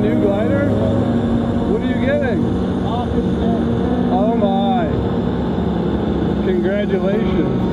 New glider? What are you getting? Oh my. Congratulations.